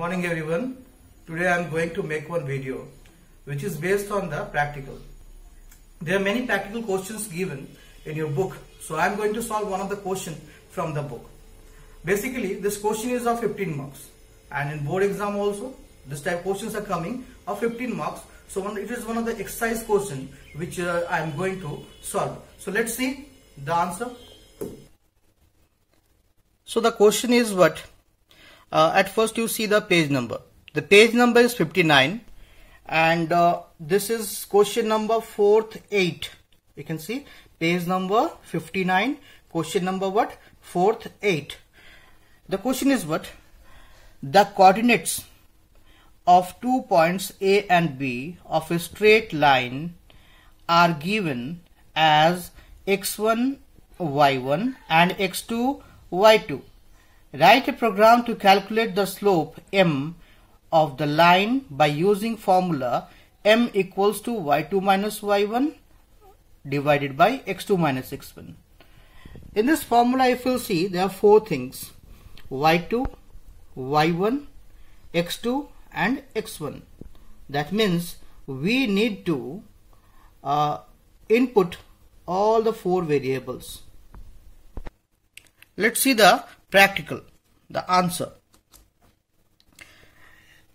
Morning everyone. Today I am going to make one video which is based on the practical. There are many practical questions given in your book. So I am going to solve one of the question from the book. Basically this question is of 15 marks and in board exam also this type questions are coming of 15 marks. So one, it is one of the exercise question which uh, I am going to solve. So let's see the answer. So the question is what? Uh, at first you see the page number. The page number is 59 and uh, this is question number 4th 8. You can see page number 59 question number what? 4th 8. The question is what? The coordinates of two points A and B of a straight line are given as x1 y1 and x2 y2 Write a program to calculate the slope m of the line by using formula m equals to y2 minus y1 divided by x2 minus x1. In this formula if you see there are four things y2, y1, x2 and x1. That means we need to uh, input all the four variables. Let's see the practical, the answer.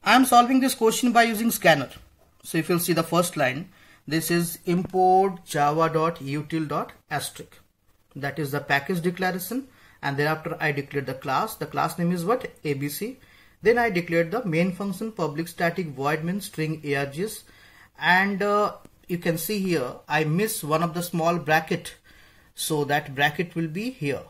I am solving this question by using scanner. So if you'll see the first line, this is import java.util.asterisk. That is the package declaration and thereafter I declared the class. The class name is what? ABC. Then I declared the main function public static void main string args and uh, you can see here I miss one of the small bracket so that bracket will be here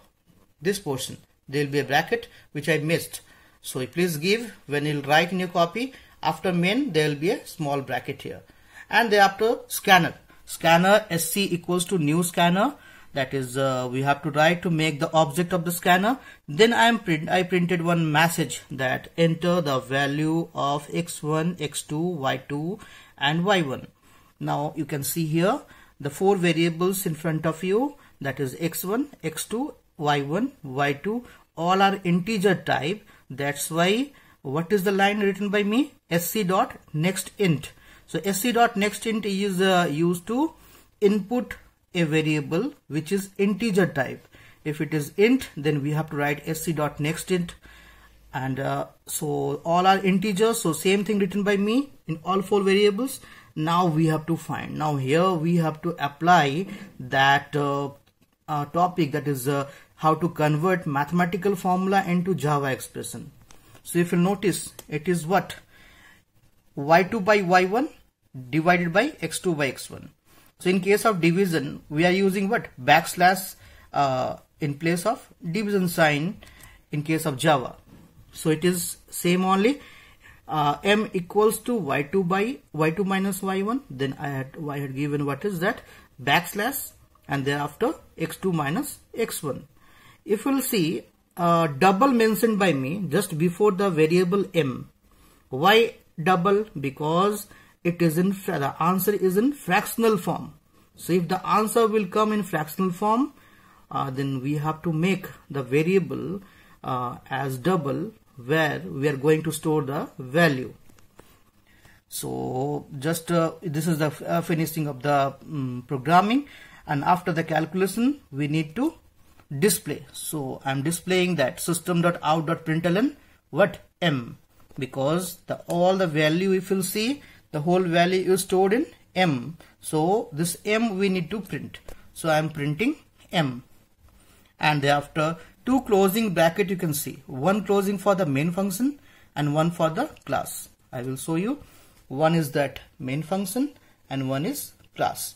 this portion there will be a bracket which I missed. So please give when you write in your copy. After main there will be a small bracket here. And thereafter scanner. Scanner sc equals to new scanner. That is uh, we have to write to make the object of the scanner. Then I am print I printed one message that enter the value of x1 x2 y2 and y1 now you can see here the four variables in front of you. That is x1 x2 y1 y2 all are integer type. That's why what is the line written by me? Sc dot next int. So sc dot next int is uh, used to input a variable which is integer type. If it is int then we have to write sc dot next int. And uh, so all are integers. So same thing written by me in all four variables. Now we have to find. Now here we have to apply that uh, uh, topic that is uh, how to convert mathematical formula into Java expression. So if you notice it is what y2 by y1 divided by x2 by x1. So in case of division we are using what backslash uh, in place of division sign in case of Java. So it is same only uh, m equals to y2 by y2 minus y1 then I had I had given what is that backslash and thereafter x2 minus x1 if you'll see uh, double mentioned by me just before the variable m. Why double? Because it is in the answer is in fractional form. So if the answer will come in fractional form uh, then we have to make the variable uh, as double where we are going to store the value. So just uh, this is the uh, finishing of the um, programming. And after the calculation we need to display. So I'm displaying that system.out.println what m because the all the value if you'll see the whole value is stored in m. So this m we need to print. So I'm printing m and thereafter two closing bracket you can see one closing for the main function and one for the class. I will show you one is that main function and one is class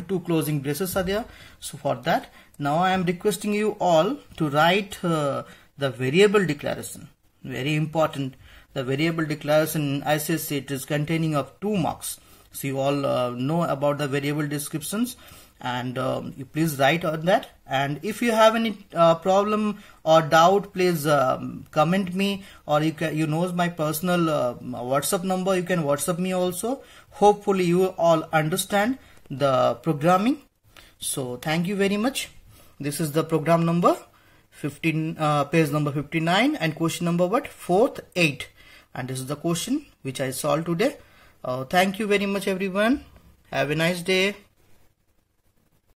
two closing braces are there so for that now I am requesting you all to write uh, the variable declaration. Very important. The variable declaration ICSE it is containing of two marks. So you all uh, know about the variable descriptions. And um, you please write on that. And if you have any uh, problem or doubt please um, comment me. Or you can you knows my personal uh, whatsapp number. You can whatsapp me also. Hopefully you all understand the programming so thank you very much this is the program number 15 uh, page number 59 and question number what fourth eight and this is the question which I solved today. Uh, thank you very much everyone. Have a nice day.